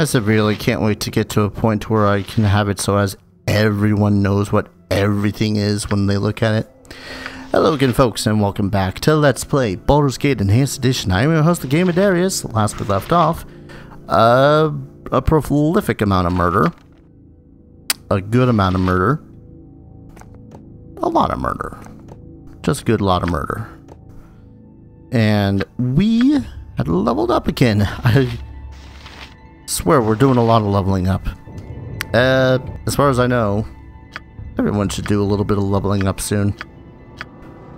I severely can't wait to get to a point where I can have it so as everyone knows what everything is when they look at it. Hello again folks and welcome back to Let's Play Baldur's Gate Enhanced Edition. I am your host, the Gamer Darius. Last we left off, uh, a prolific amount of murder. A good amount of murder. A lot of murder. Just a good lot of murder. And we had leveled up again. I swear we're doing a lot of leveling up. Uh, as far as I know, everyone should do a little bit of leveling up soon.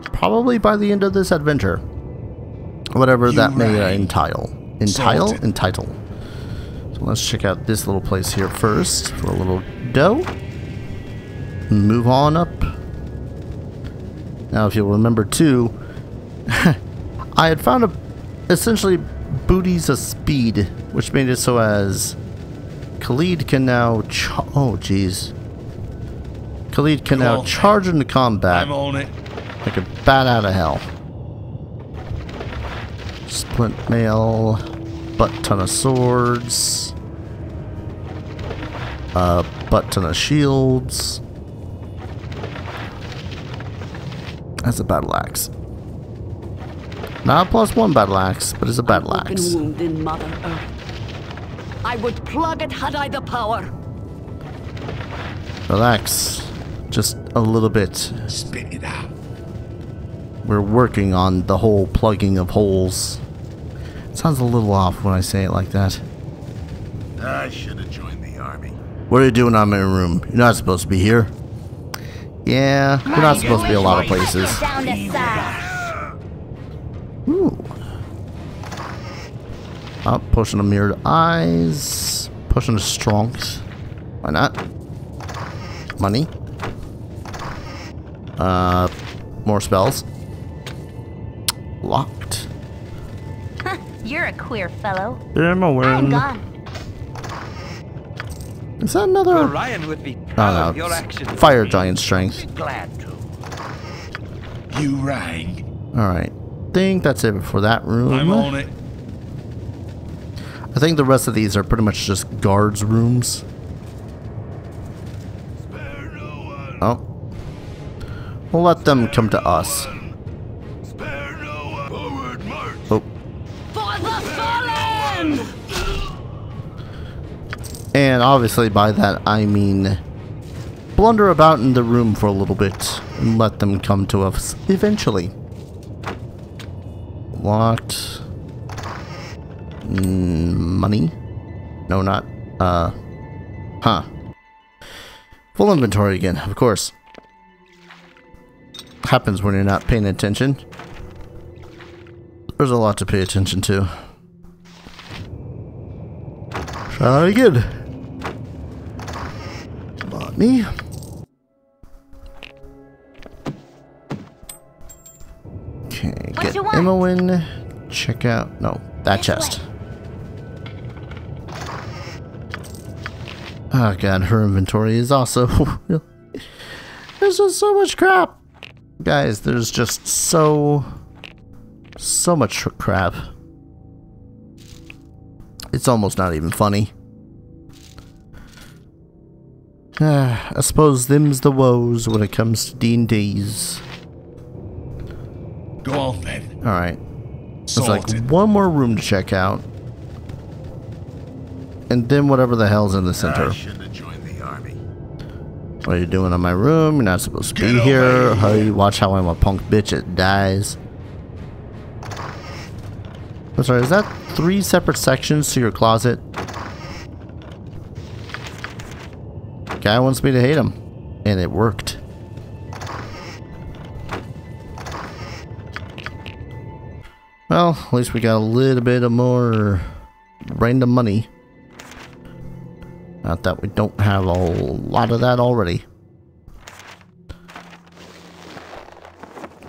Probably by the end of this adventure. Whatever You that may right. entail. Entitle? Salted. Entitle. So let's check out this little place here first for a little dough. Move on up. Now, if you'll remember too, I had found a essentially booties of speed, which made it so as Khalid can now. Oh, jeez. Khalid can now charge into combat I'm on it. like a bat out of hell. Splint mail, butt ton of swords, a butt ton of shields. That's a battle axe. Not a plus one battle axe, but it's a battle Open axe. wound in Mother Earth. I would plug it had I the power. Relax. Just a little bit. Spit it out. We're working on the whole plugging of holes. It sounds a little off when I say it like that. I should have joined the army. What are you doing on my room? You're not supposed to be here. Yeah, you're not supposed to be a lot of places. Oh, pushing the mirrored eyes. Pushing the strength. Why not? Money. Uh, more spells. Locked. You're a queer fellow. I'm a I'm gone. Is that another? Orion would be Oh no, of your actions. fire giant strength. Glad to. You rang. Alright. Think that's it for that room. I'm on it. I think the rest of these are pretty much just guards' rooms. Spare no one. Oh. We'll let them come to us. Spare no one. Forward march. Oh. For the fallen! And obviously by that I mean blunder about in the room for a little bit and let them come to us eventually. Locked. Mm, money? No, not. Uh. Huh. Full inventory again, of course. Happens when you're not paying attention. There's a lot to pay attention to. Try that again. Money. Okay, What get ammo in. Check out. No, that chest. Oh god, her inventory is also. there's just so much crap. Guys, there's just so. So much crap. It's almost not even funny. Ah, I suppose them's the woes when it comes to D&Ds. Go on then. Alright, there's like one more room to check out. And then whatever the hell's in the center. I should have joined the. What are you doing in my room? You're not supposed to be here. Hey, watch how I'm a punk bitch It dies. I'm sorry, is that three separate sections to your closet? Guy wants me to hate him. And it worked. Well, at least we got a little bit of more random money. Not that we don't have a lot of that already.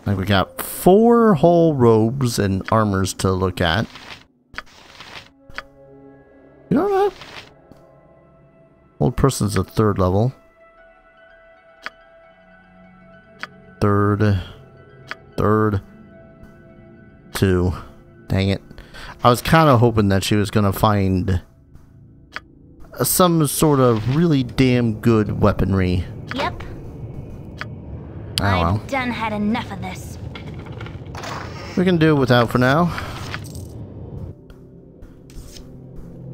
Like we got four whole robes and armors to look at. You know what? Old person's a third level. Third. Third. Two. Dang it. I was kind of hoping that she was going to find some sort of really damn good weaponry. Yep. Oh I've well. done had enough of this. We can do without for now.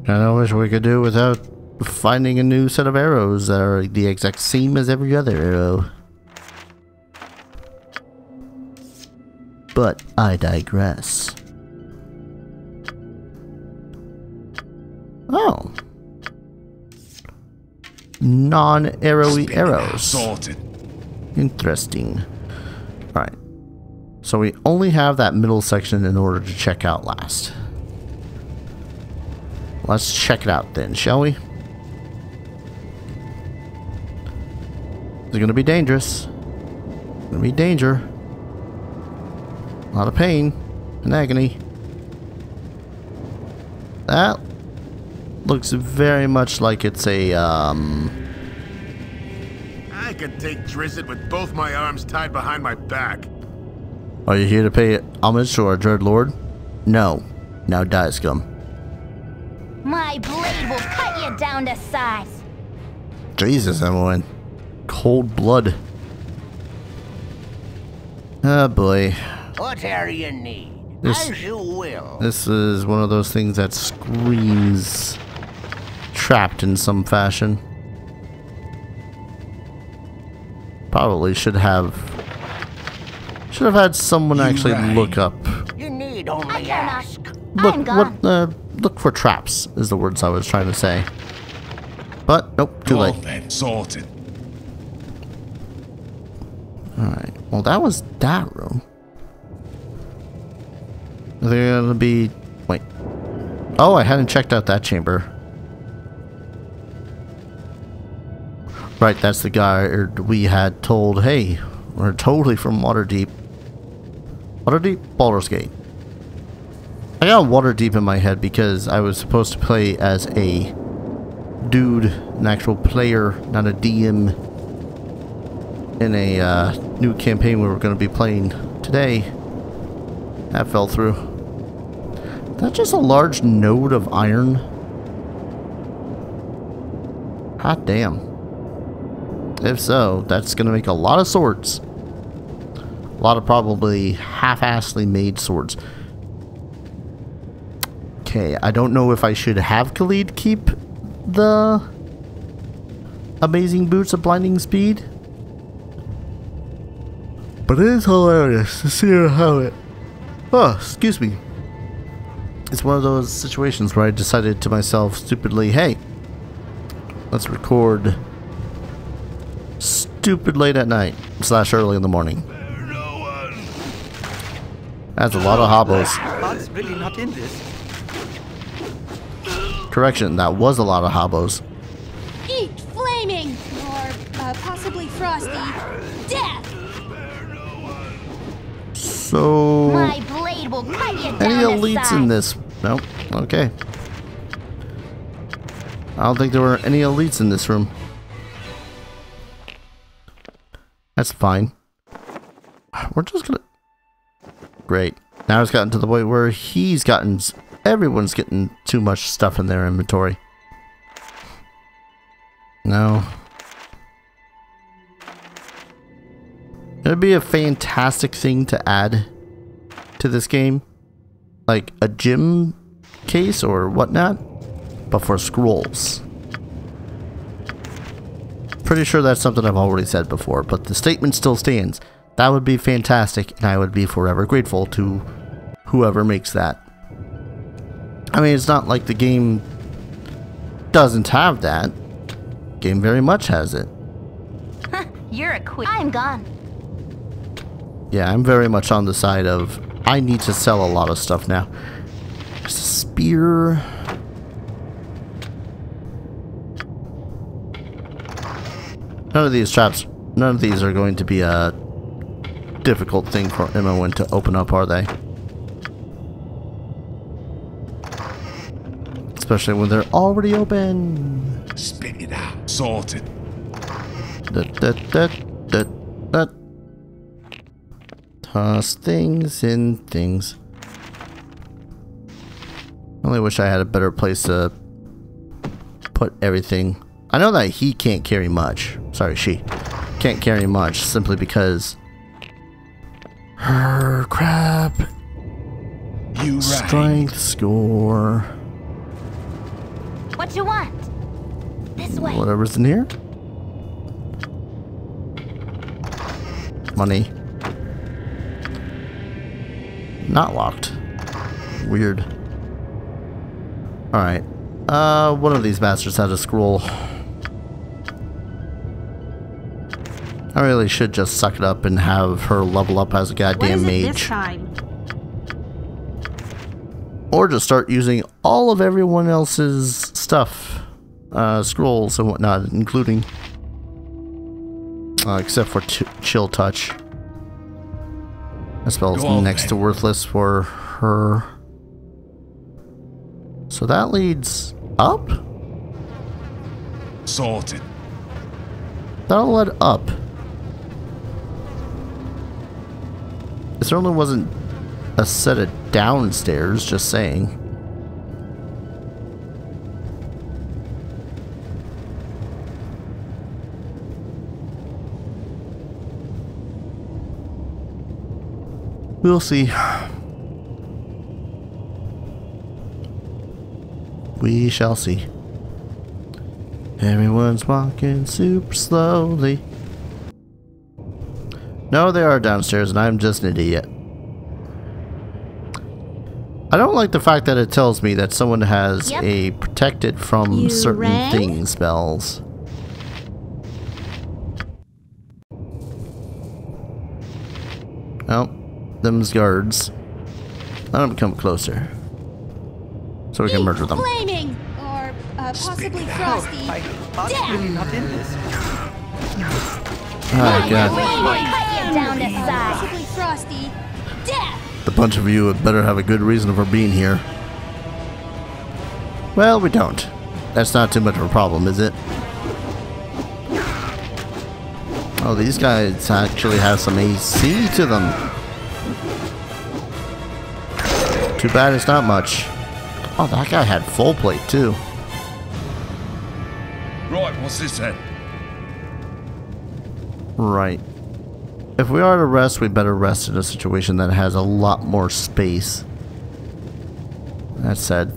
And I wish we could do without finding a new set of arrows that are the exact same as every other arrow. But I digress. Oh. Non-arrowy arrows. Sorted. Interesting. Alright. So we only have that middle section in order to check out last. Let's check it out then, shall we? It's gonna be dangerous. It's Gonna be danger. A lot of pain and agony. That looks very much like it's a um I could take Drizzt with both my arms tied behind my back. Are you here to pay homage to our Dread Lord? No. Now die, scum. My blade will cut you down to size. Jesus, Emmeline. Cold blood. Ah, boy. Whatever you need, This- as you will. This is one of those things that screams trapped in some fashion. Probably should have should have had someone actually look up You need only care ask. look I'm what uh, look for traps is the words I was trying to say. But nope, too late. then, sorted. Alright. Well, that was that room. Are there gonna be... Wait. Oh, I hadn't checked out that chamber. Right, that's the guy er, we had told, hey, we're totally from Waterdeep. Waterdeep? Baldur's Gate. I got Waterdeep in my head because I was supposed to play as a dude, an actual player, not a DM in a uh, new campaign we were going to be playing today. That fell through. That's just a large node of iron. Hot damn. If so, that's going to make a lot of swords. A lot of probably half-assly made swords. Okay, I don't know if I should have Khalid keep the amazing boots of blinding speed. But it is hilarious to see how it. Oh, excuse me. It's one of those situations where I decided to myself stupidly, hey, let's record stupid late at night slash early in the morning. Spare no one. That's a lot of hobos. Really not in this. Correction, that was a lot of hobos. Eat flaming! Or uh, possibly frosty. Death! So, My blade will cut you down any to elites size. in this? Nope. Okay. I don't think there were any elites in this room. That's fine. We're just gonna. Great. Now it's gotten to the point where he's gotten. Everyone's getting too much stuff in their inventory. No. It'd be a fantastic thing to add to this game. Like a gym case or whatnot. But for scrolls. Pretty sure that's something I've already said before, but the statement still stands. That would be fantastic, and I would be forever grateful to whoever makes that. I mean, it's not like the game doesn't have that. Game very much has it. You're a queen. I'm gone. Yeah, I'm very much on the side of I need to sell a lot of stuff now. There's a spear. None of these traps, none of these are going to be a difficult thing for Emma to open up, are they? Especially when they're already open. Spit it out. Sorted. Da, da, da, da, da. Toss things in things. Only wish I had a better place to put everything. I know that he can't carry much. Sorry, she can't carry much simply because her crap You right. strength score. What you want? This way. Whatever's in here. Money. Not locked. Weird. Alright. Uh, one of these bastards has a scroll. I really should just suck it up and have her level up as a goddamn is it this mage. time? Or just start using all of everyone else's stuff. Uh, scrolls and whatnot, including... Uh, except for ch Chill Touch. That spell's Go next then. to worthless for her. So that leads up? Sorted. That'll lead up. Certainly wasn't a set of downstairs, just saying. We'll see. We shall see. Everyone's walking super slowly. No, they are downstairs, and I'm just an idiot. I don't like the fact that it tells me that someone has Yep. a protected from You certain rang? things spells. Well, them's guards. Let them come closer. So we can Eat murder them. Flaming! Or uh, possibly frosty. I, I'm really not in this. Oh, God. Flaming! Cut you down to Or size. frosty. Death! The bunch of you had better have a good reason for being here. Well, we don't. That's not too much of a problem, is it? Oh, these guys actually have some AC to them. Too bad it's not much. Oh, that guy had full plate too. Right, what's this then? Right. If we are to rest, we better rest in a situation that has a lot more space. That said,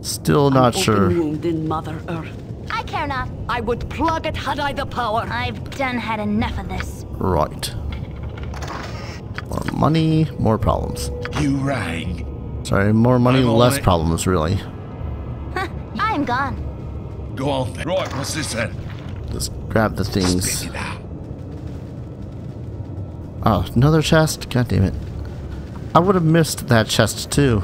still not sure. Open wound in Mother Earth. I care not. I would plug it had I the power. I've done had enough of this. Right. More money, more problems. You rang. Sorry, more money, I'm less it. problems, really. I'm gone. Go on then. Right, what's this then? Just grab the things. Spit it out. Oh, another chest? God damn it. I would have missed that chest too.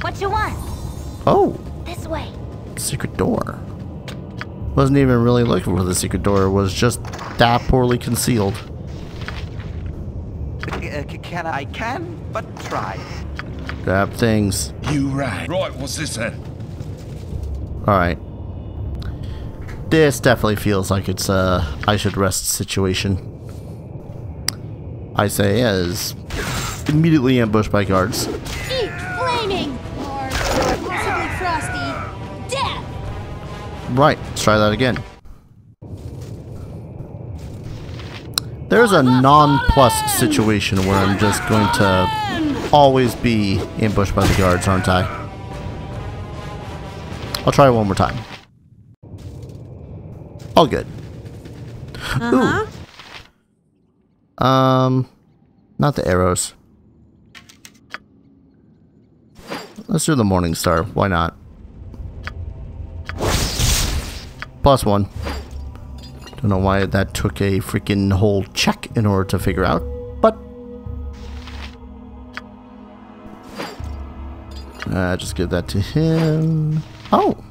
What you want? Oh, This way. secret door. Wasn't even really looking for the secret door, it was just that poorly concealed. Uh, can I can, but try. Grab things. You right. Right, what's this then? Alright. This definitely feels like it's a I should rest situation. I say as immediately ambushed by guards. Eat flaming! Or, or possibly frosty. Death! Right, let's try that again. There's a non-plus situation where I'm just going to always be ambushed by the guards, aren't I? I'll try one more time. All good. Uh-huh. Ooh. Um, not the arrows. Let's do the Morning Star. Why not? Plus one. Don't know why that took a freaking whole check in order to figure out, but... Uh, just give that to him. Oh!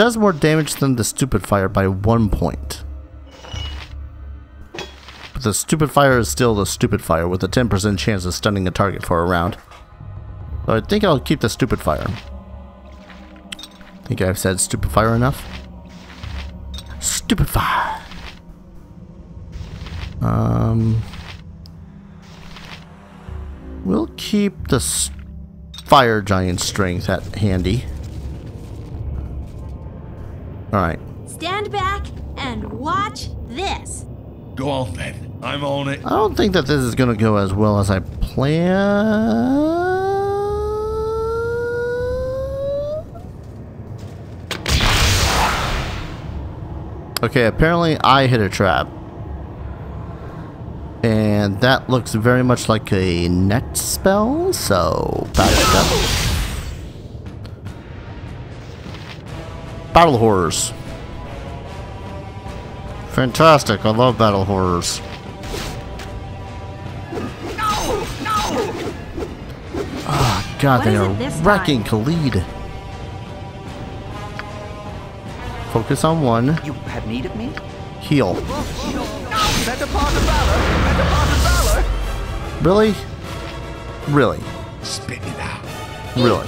Does more damage than the stupid fire by one point. But the stupid fire is still the stupid fire with a 10% chance of stunning a target for a round. So I think I'll keep the stupid fire. Think I've said stupid fire enough? Stupid fire. Um, we'll keep the fire giant strength at handy. Alright. Stand back and watch this. Go on then. I'm on it. I don't think that this is gonna go as well as I plan. Okay, apparently I hit a trap. And that looks very much like a net spell, so back it up. Battle horrors. Fantastic, I love battle horrors. Ah, God, What they are it this time? wrecking Khalid. Focus on one. You have need of me? Heal. Better part of valor! Better part of valor! Really? Really? Spit it out. Really?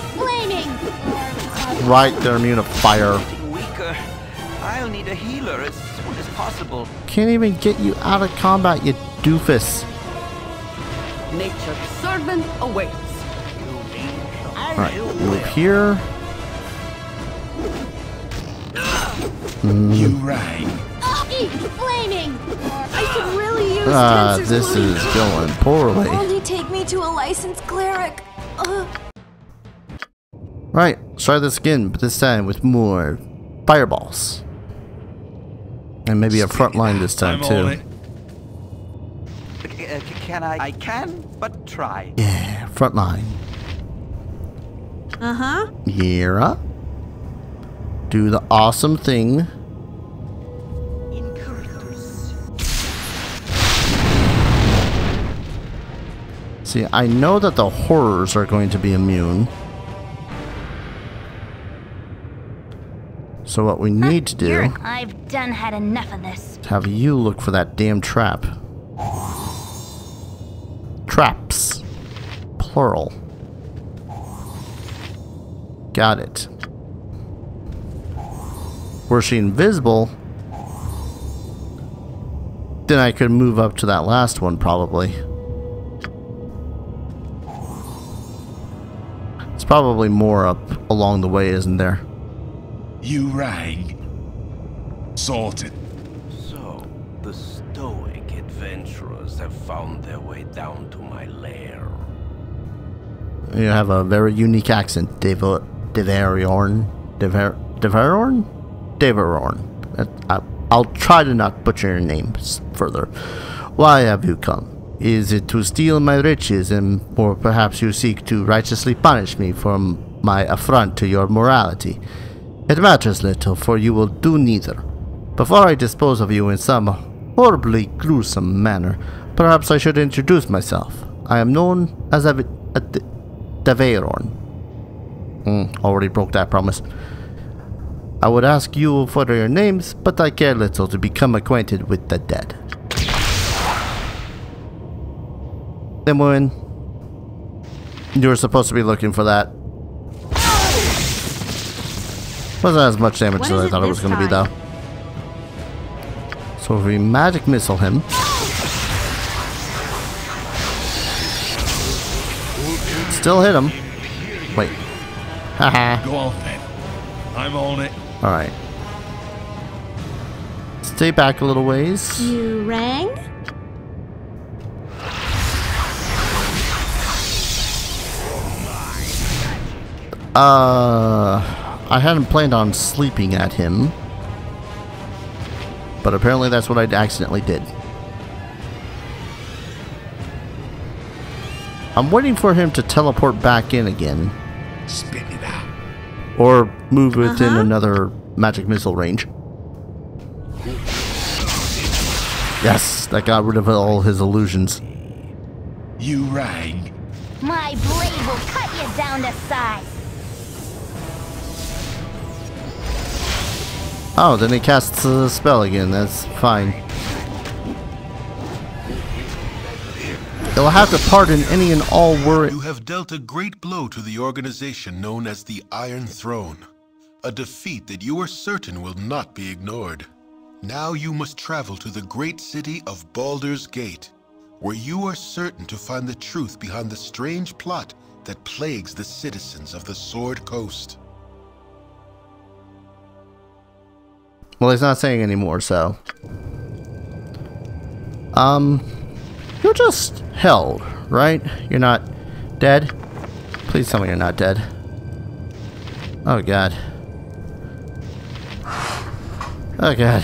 Right, they're immune to fire. Getting weaker. I'll need a healer as soon as possible. Can't even get you out of combat, you doofus. Nature's servant awaits. Alright, move here. You rang. eat flaming! I could really use Ah, Tensor's this is going poorly. Only take me to a licensed cleric. Uh, Right, let's try this again, but this time with more fireballs. And maybe a front line this time I'm too. uh, Can I? I can, but try. Yeah, front line. Uh huh. Yeah. Do the awesome thing. See, I know that the horrors are going to be immune. So what we need to do I've done had enough of this. is have you look for that damn trap. Traps. Plural. Got it. Were she invisible, then I could move up to that last one probably. It's probably more up along the way, isn't there? You rang. Sorted. So, the stoic adventurers have found their way down to my lair. You have a very unique accent, Devo Devariorn. Devar Devariorn? Devariorn. Uh, I, I'll try to not butcher your names further. Why have you come? Is it to steal my riches, and or perhaps you seek to righteously punish me for my affront to your morality? It matters little, for you will do neither. Before I dispose of you in some horribly gruesome manner, perhaps I should introduce myself. I am known as a, a, Deveron. Hmm, already broke that promise. I would ask you for your names, but I care little to become acquainted with the dead. Imoen, you were supposed to be looking for that. Wasn't as much damage What as I thought it was going to be, though. So if we magic missile him, still hit him. Wait. Haha. Go on then. I'm on it. Alright. Stay back a little ways. you rang? Uh, I hadn't planned on sleeping at him. But apparently that's what I accidentally did. I'm waiting for him to teleport back in again. Spit it out. Or move within Uh-huh. another magic missile range. Yes, that got rid of all his illusions. You rang. My blade will cut you down to size. Oh, then he casts a spell again. That's fine. It will have to pardon any and all worry. You have dealt a great blow to the organization known as the Iron Throne. A defeat that you are certain will not be ignored. Now you must travel to the great city of Baldur's Gate, where you are certain to find the truth behind the strange plot that plagues the citizens of the Sword Coast. Well, he's not saying anymore, so. Um, you're just held, right? You're not dead? Please tell me you're not dead. Oh, God. Oh, God.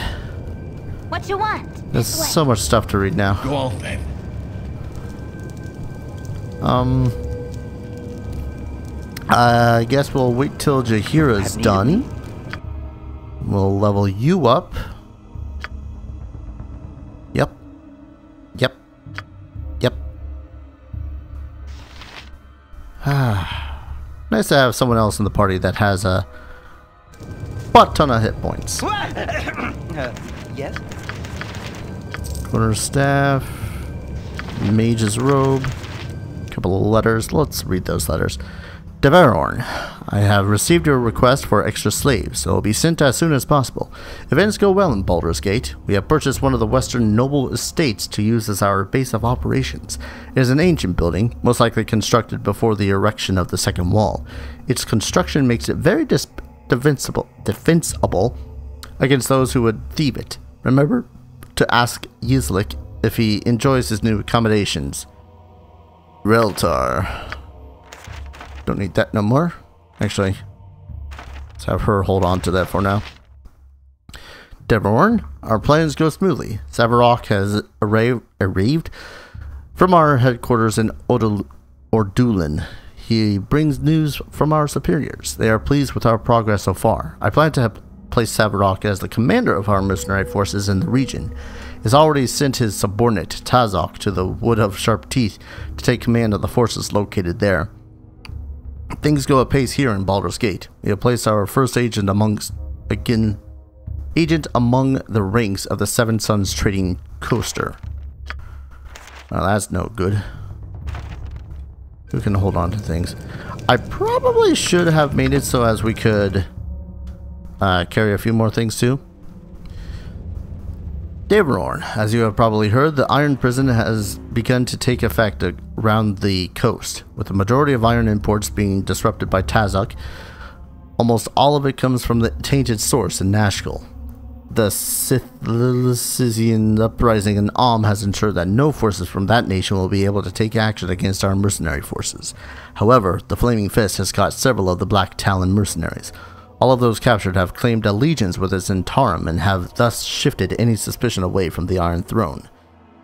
What you want? There's so much stuff to read now. Go on then. Um, I guess we'll wait till Jaheira's done. We'll level you up. Yep. Yep. Yep. Ah. nice to have someone else in the party that has a butt ton of hit points. Uh, yes? Quarter staff, mage's robe, couple of letters. Let's read those letters. Deverorn, I have received your request for extra slaves, so will be sent as soon as possible. Events go well in Baldur's Gate. We have purchased one of the western noble estates to use as our base of operations. It is an ancient building, most likely constructed before the erection of the second wall. Its construction makes it very defensible, defensible against those who would thieve it. Remember to ask Yeslick if he enjoys his new accommodations. Rieltar. Don't need that no more. Actually, let's have her hold on to that for now. Devorn, our plans go smoothly. Savarok has arrived from our headquarters in Ordulin. He brings news from our superiors. They are pleased with our progress so far. I plan to have place Savarok as the commander of our mercenary forces in the region. He has already sent his subordinate Tazok to the Wood of Sharp Teeth to take command of the forces located there. Things go apace here in Baldur's Gate. We have placed our first agent amongst again agent among the ranks of the Seven Suns Trading Coaster. Well, that's no good. Who can hold on to things? I probably should have made it so as we could uh, carry a few more things too. Davororn, as you have probably heard, the Iron Prison has begun to take effect around the coast, with the majority of iron imports being disrupted by Tazok. Almost all of it comes from the tainted source in Nashkel. The Scythian uprising in Amn has ensured that no forces from that nation will be able to take action against our mercenary forces. However, the Flaming Fist has caught several of the Black Talon mercenaries. All of those captured have claimed allegiance with the Zhentarim and have thus shifted any suspicion away from the Iron Throne.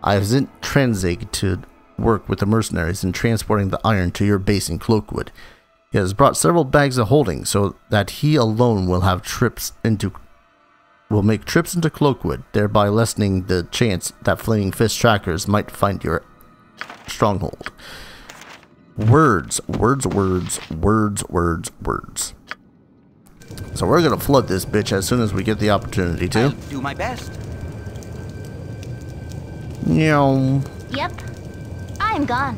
I have sent Tranzig to work with the mercenaries in transporting the iron to your base in Cloakwood. He has brought several bags of holding so that he alone will have trips into will make trips into Cloakwood, thereby lessening the chance that Flaming Fist trackers might find your stronghold. Words, words, words, words, words, words. So we're gonna flood this bitch as soon as we get the opportunity to. I'll do my best. Neom. Yep. I'm gone.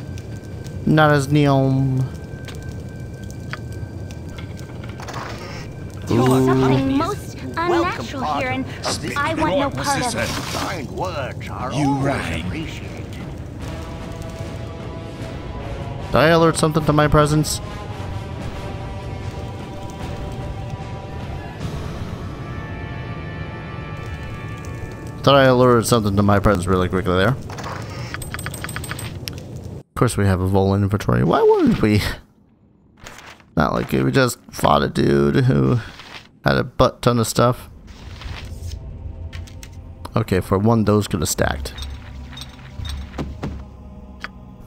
Not as neom. Something most unnatural part here, and of I want no part of it. then? Kind words are You always rang. appreciated. Did I alert something to my presence? Thought I alerted something to my presence really quickly there. Of course we have a Vol inventory. Why wouldn't we? Not like we just fought a dude who had a butt ton of stuff. Okay, for one, those could have stacked.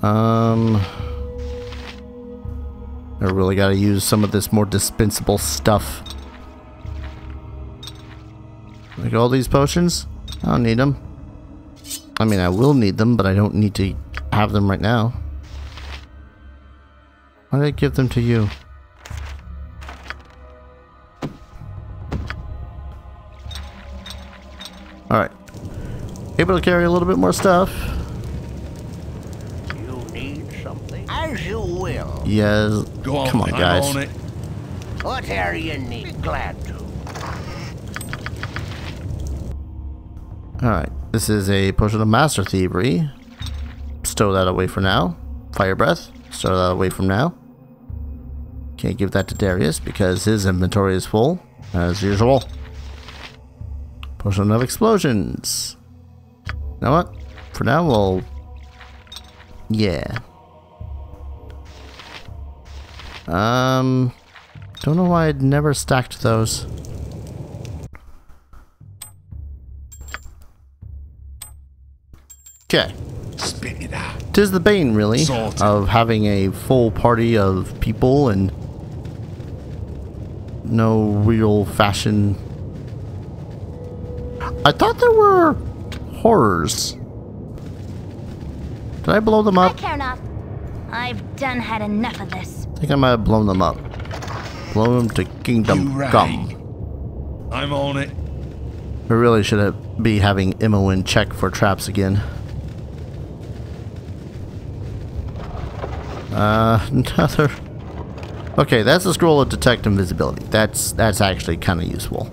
Um... I really gotta use some of this more dispensable stuff. Like all these potions? I don't need them. I mean, I will need them, but I don't need to have them right now. Why did I give them to you? Alright. Able to carry a little bit more stuff. You need something? As you will. Yes. Go on. Come on, guys. on it. Whatever you need. Glad to. Alright, this is a potion of master thievery. Stow that away for now. Fire breath. Stow that away from now. Can't give that to Darius because his inventory is full, as usual. Potion of explosions. You know what? For now, we'll. Yeah. Um. Don't know why I'd never stacked those. Okay. Spit it out. Tis the bane, really, Sorted. of having a full party of people and no real fashion. I thought there were horrors. Did I blow them up? I up? care not. I've done had enough of this. I think I might have blown them up. Blown them to kingdom rang. come. I'm on it. We really should have be having Imoen check for traps again. Uh, another. Okay, that's a scroll of detect invisibility. That's that's actually kind of useful.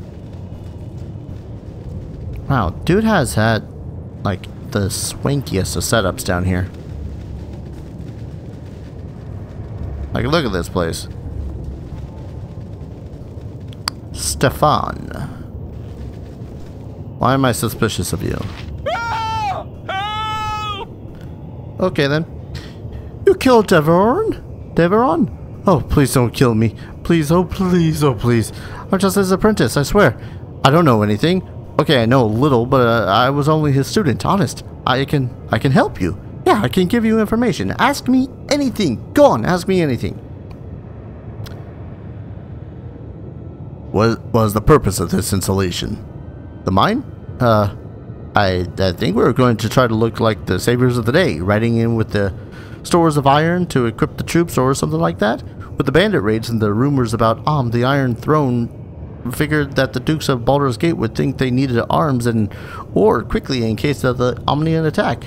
Wow, dude has had like the swankiest of setups down here. Like, look at this place. Stefan. Why am I suspicious of you? Okay then. You killed Deveron? Deveron? Oh, please don't kill me. Please, oh please, oh please. I'm just his apprentice, I swear. I don't know anything. Okay, I know a little, but uh, I was only his student, honest. I can I can help you. Yeah, I can give you information. Ask me anything. Go on, ask me anything. What was the purpose of this installation? The mine? Uh, I, I think we were going to try to look like the saviors of the day, riding in with the stores of iron to equip the troops or something like that. With the bandit raids and the rumors about Amn, the Iron Throne, figured that the Dukes of Baldur's Gate would think they needed arms and war quickly in case of the Amnian attack.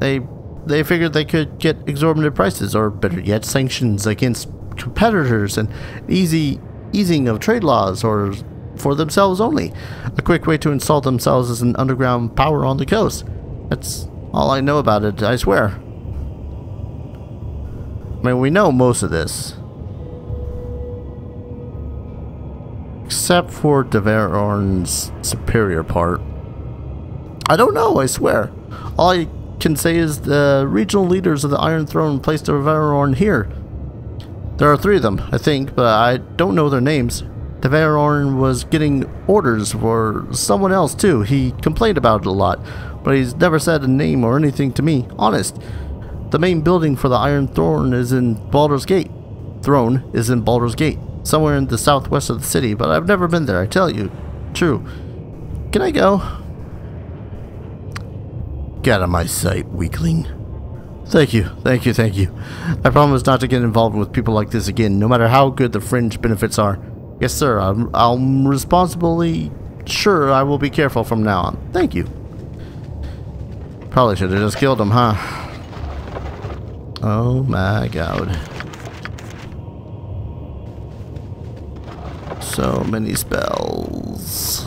They they figured they could get exorbitant prices, or better yet, sanctions against competitors and easy easing of trade laws, or for themselves only. A quick way to install themselves as an underground power on the coast. That's all I know about it, I swear. I mean, we know most of this. Except for Deveron's superior part. I don't know, I swear. All I can say is the regional leaders of the Iron Throne placed Deveron here. There are three of them, I think, but I don't know their names. Deveron was getting orders for someone else too. He complained about it a lot, but he's never said a name or anything to me. Honest. The main building for the Iron Throne is in Baldur's Gate. Throne is in Baldur's Gate, somewhere in the southwest of the city, but I've never been there, I tell you. True. Can I go? Get out of my sight, weakling. Thank you, thank you, thank you. I promise not to get involved with people like this again, no matter how good the fringe benefits are. Yes, sir, I'm, I'm responsibly sure I will be careful from now on. Thank you. Probably should have just killed him, huh? Oh my god. So many spells.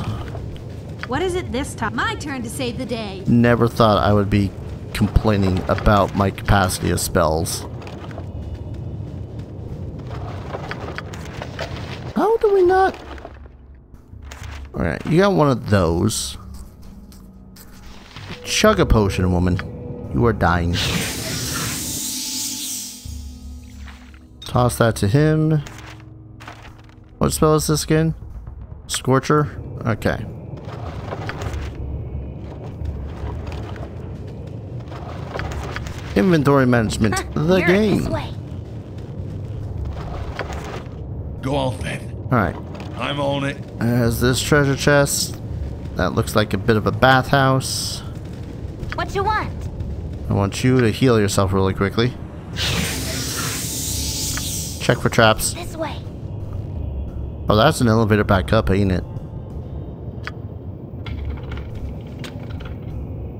What is it this time? My turn to save the day. Never thought I would be complaining about my capacity of spells. How do we not? Alright, you got one of those. Chug a potion, woman. You are dying. Toss that to him. What spell is this again? Scorcher? Okay. Inventory management, the You're game. Go on then. Alright, I'm on it. there's this treasure chest. That looks like a bit of a bathhouse. What you want? I want you to heal yourself really quickly. Check for traps. This way. Oh, that's an elevator back up, ain't it?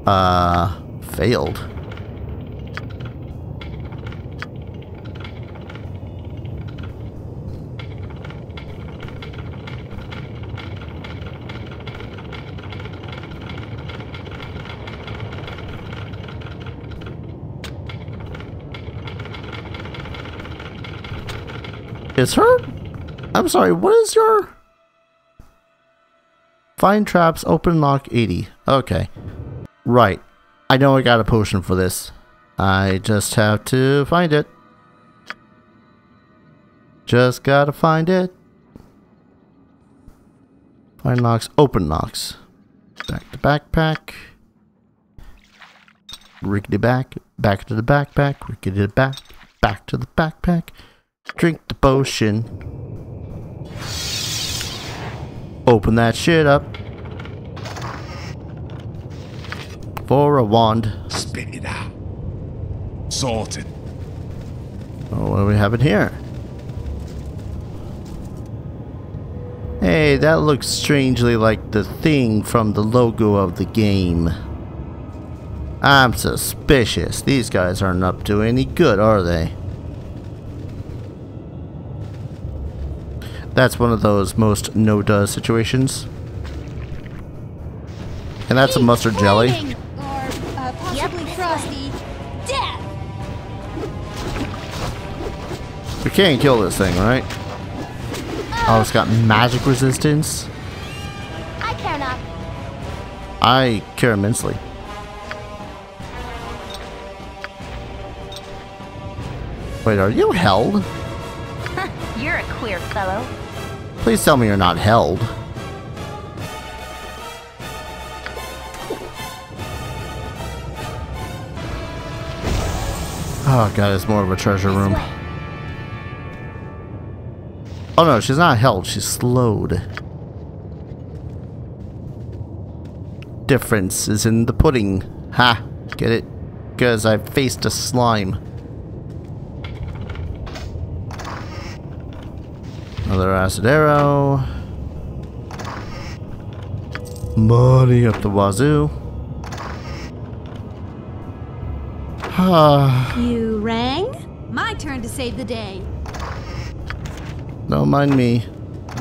Uh, failed. Is her? I'm sorry, what is your... Find traps, open lock 80. Okay. Right. I know I got a potion for this. I just have to find it. Just gotta find it. Find locks, open locks. Back to backpack. Rickety back, back to the backpack, rickety back, back to the backpack. Drink the potion. Open that shit up. For a wand. Spit it out. Sorted. Oh, what do we have in here? Hey, that looks strangely like the thing from the logo of the game. I'm suspicious. These guys aren't up to any good, are they? That's one of those most no-does situations. And that's a mustard jelly. Or uh, possibly frosty. Death! We can't kill this thing, right? Oh, it's got magic resistance. I care not. I care immensely. Wait, are you held? You're a queer fellow. Please tell me you're not held. Oh god, it's more of a treasure room. Oh no, she's not held, she's slowed. Difference is in the pudding. Ha! Get it? Because I faced a slime. Another acid arrow. Money up the wazoo. You rang? My turn to save the day. don't mind me.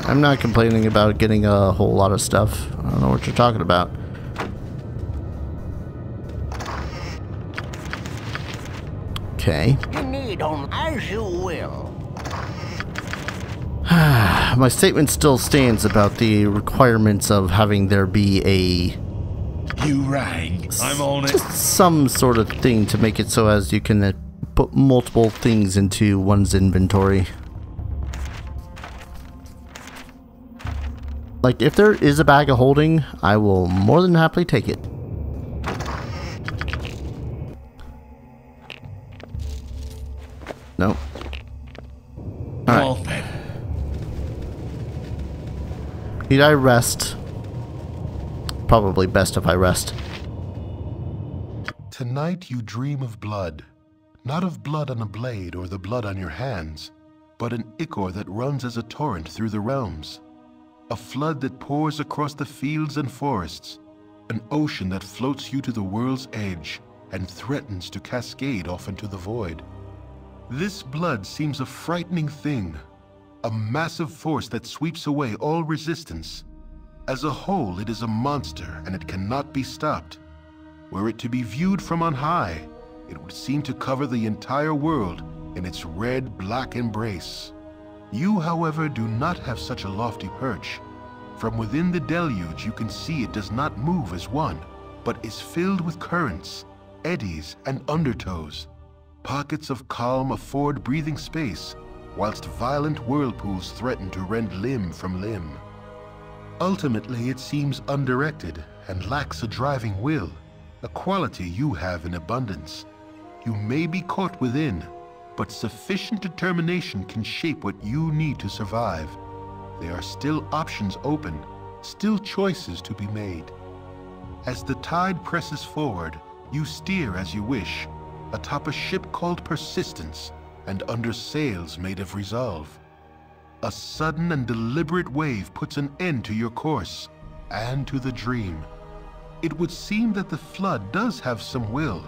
I'm not complaining about getting a whole lot of stuff. I don't know what you're talking about. Okay. My statement still stands about the requirements of having there be a You rang. I'm on it. just some sort of thing to make it so as you can uh, put multiple things into one's inventory. Like, if there is a bag of holding, I will more than happily take it. No. Come Alright. on then. Need I rest? Probably best if I rest. Tonight you dream of blood. Not of blood on a blade or the blood on your hands, but an ichor that runs as a torrent through the realms. A flood that pours across the fields and forests. An ocean that floats you to the world's edge and threatens to cascade off into the void. This blood seems a frightening thing, a massive force that sweeps away all resistance. As a whole, it is a monster and it cannot be stopped. Were it to be viewed from on high, it would seem to cover the entire world in its red-black embrace. You, however, do not have such a lofty perch. From within the deluge you can see it does not move as one, but is filled with currents, eddies, and undertows. Pockets of calm afford breathing space, whilst violent whirlpools threaten to rend limb from limb. Ultimately, it seems undirected and lacks a driving will, a quality you have in abundance. You may be caught within, but sufficient determination can shape what you need to survive. There are still options open, still choices to be made. As the tide presses forward, you steer as you wish, atop a ship called Persistence and under sails made of resolve. A sudden and deliberate wave puts an end to your course and to the dream. It would seem that the flood does have some will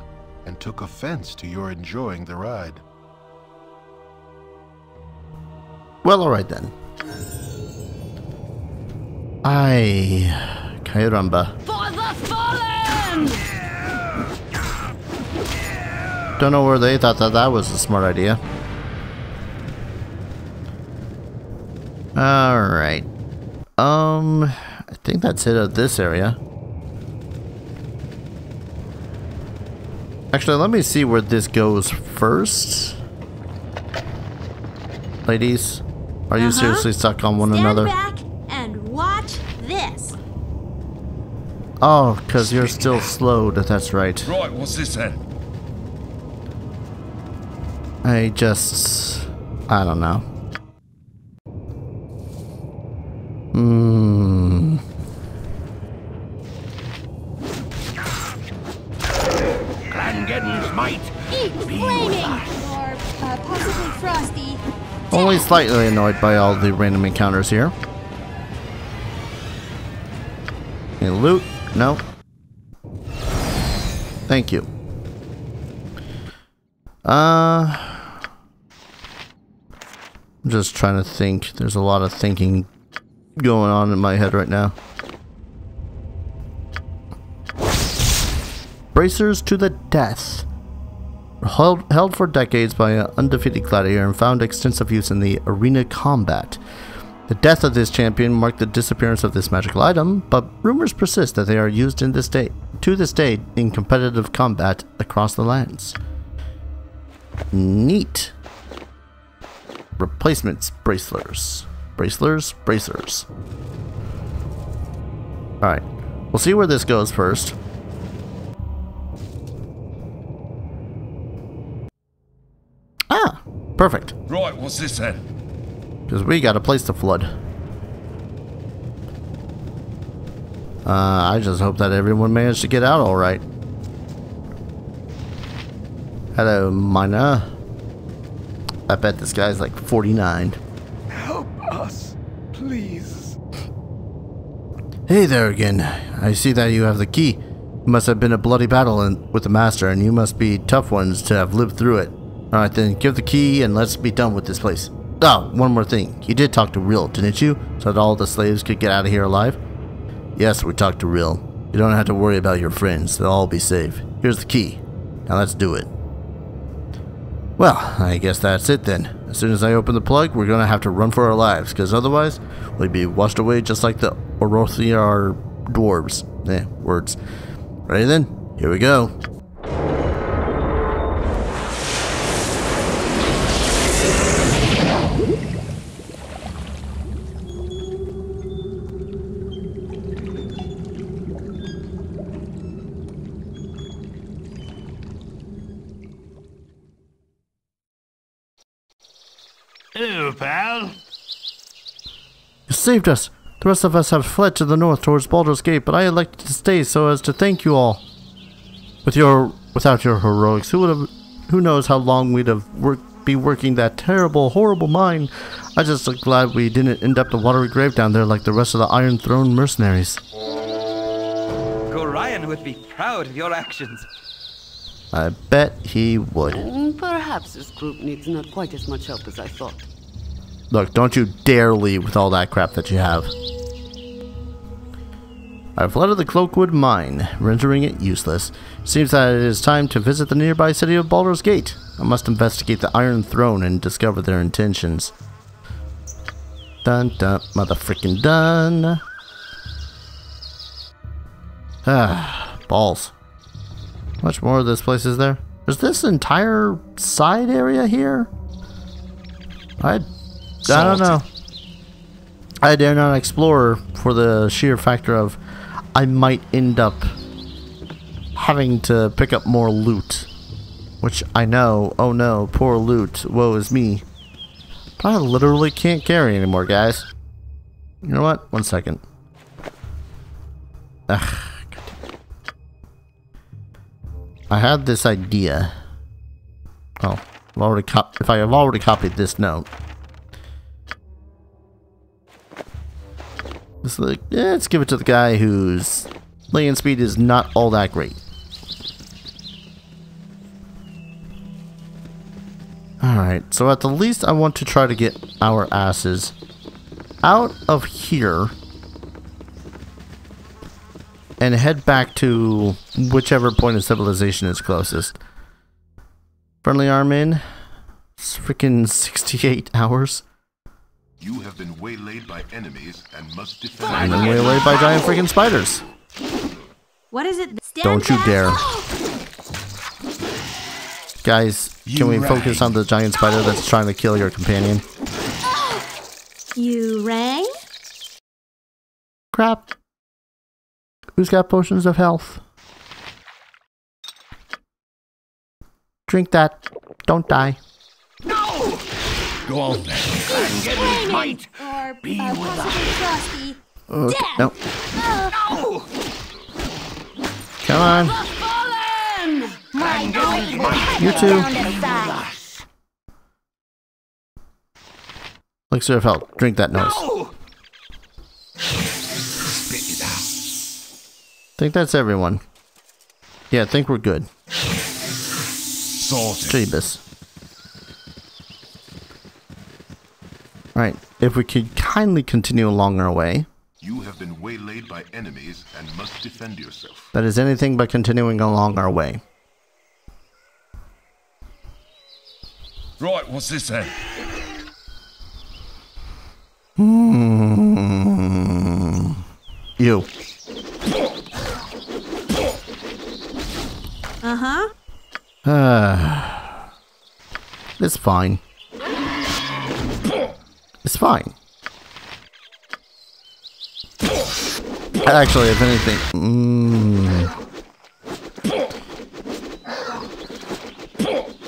and took offense to your enjoying the ride. Well, alright then. I... Kairamba. For the fallen! Don't know where they thought that that was a smart idea. Alright. Um, I think that's it of this area. Actually, let me see where this goes first. Ladies, are you Uh-huh. seriously stuck on one Stand another? back and watch this. Oh, because you're still slowed, that's right. Right, what's this then? I just... I don't know. Hmm... Clangeddin's might. Eat flaming! Or uh, possibly frosty. Only slightly annoyed by all the random encounters here. Any loot? No. Thank you. Uh... I'm just trying to think. There's a lot of thinking going on in my head right now. Bracers to the death. Held, held for decades by an undefeated gladiator and found extensive use in the arena combat. The death of this champion marked the disappearance of this magical item, but rumors persist that they are used in this day to this day in competitive combat across the lands. Neat. Replacements, bracelers. Bracelers, bracers. Alright. We'll see where this goes first. Ah, perfect. Right, what's this then? Because we got a place to flood. Uh, I just hope that everyone managed to get out alright. Hello, Mina. I bet this guy's like 49. Help us, please. Hey there again. I see that you have the key. It must have been a bloody battle in, with the Master, and you must be tough ones to have lived through it. Alright then, give the key and let's be done with this place. Oh, one more thing. You did talk to Rill, didn't you? So that all the slaves could get out of here alive? Yes, we talked to Rill. You don't have to worry about your friends. They'll all be safe. Here's the key. Now let's do it. Well, I guess that's it then. As soon as I open the plug, we're gonna have to run for our lives, because otherwise, we'd be washed away just like the Orothiar dwarves. Eh, words. Ready then? Here we go. Hello, pal. You saved us. The rest of us have fled to the north towards Baldur's Gate, but I elected to stay so as to thank you all. With your, without your heroics, who would have, who knows how long we'd have work, be working that terrible, horrible mine. I just am glad we didn't end up the watery grave down there like the rest of the Iron Throne mercenaries. Gorion would be proud of your actions. I bet he would. Mm, Perhaps this group needs not quite as much help as I thought. Look, don't you dare leave with all that crap that you have. I've flooded the Cloakwood mine, rendering it useless. Seems that it is time to visit the nearby city of Baldur's Gate. I must investigate the Iron Throne and discover their intentions. Dun dun, motherfucking done. Ah, balls. Much more of this place is there? Is this entire side area here? I, I don't know. I dare not explore for the sheer factor of I might end up having to pick up more loot. Which I know, oh no, poor loot, woe is me. But I literally can't carry anymore, guys. You know what? One second. Ugh. I had this idea. Oh, I've already if I have already copied this note. Like, let's give it to the guy whose land speed is not all that great. Alright, so at the least I want to try to get our asses out of here and head back to whichever point of civilization is closest. Friendly Arm Inn. It's freaking 68 hours. You have been waylaid by enemies and must defend And then waylaid by giant freaking spiders. What is it? Stand Don't you dare. Guys, can we You focus on the giant spider that's trying to kill your companion? You rang? Crap. Who's got potions of health? Drink that. Don't die. No! Go on then. Flaming! Or uh, possibly frosty. Okay. Death. No. Come on. My blade will cut You you, too. down to size. Elixir of health. Drink that noise. Spit think that's everyone. Yeah, I think we're good. Sorted. Jeebus. Right. If we could kindly continue along our way. You have been waylaid by enemies and must defend yourself. That is anything but continuing along our way. Right, what's this then? Hmm. You. Uh huh. Uh, it's fine. It's fine. Actually, if anything, mm.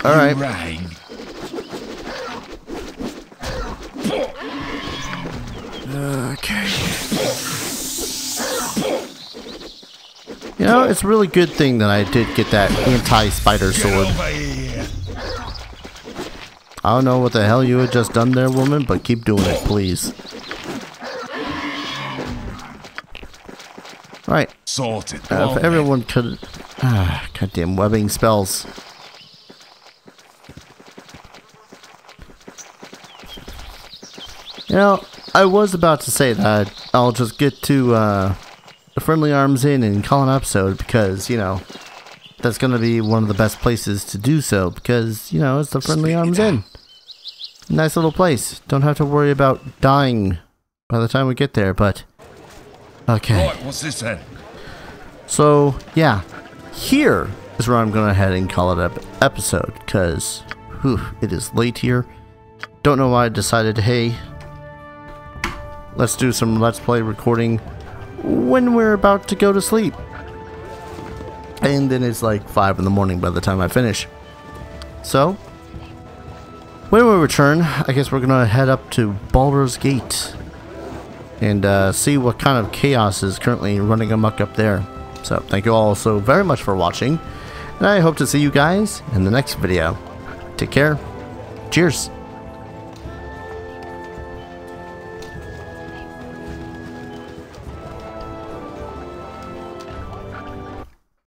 all You know, it's a really good thing that I did get that anti-spider sword. I don't know what the hell you had just done there, woman, but keep doing it, please. Right. Sorted. Uh, if everyone could... Ah, goddamn webbing spells. You know, I was about to say that I'll just get to uh, the Friendly Arms Inn and call an episode because, you know, that's going to be one of the best places to do so because, you know, it's the Friendly Spit Arms out. Inn. Nice little place. Don't have to worry about dying by the time we get there, but... Okay. Right, what's this then? So, yeah, here is where I'm going to head and call it an episode because it is late here. Don't know why I decided, hey, let's do some Let's Play recording when we're about to go to sleep. And then it's like 5 in the morning by the time I finish. So, when we return, I guess we're going to head up to Baldur's Gate and uh, see what kind of chaos is currently running amok up there. So thank you all so very much for watching, and I hope to see you guys in the next video. Take care. Cheers.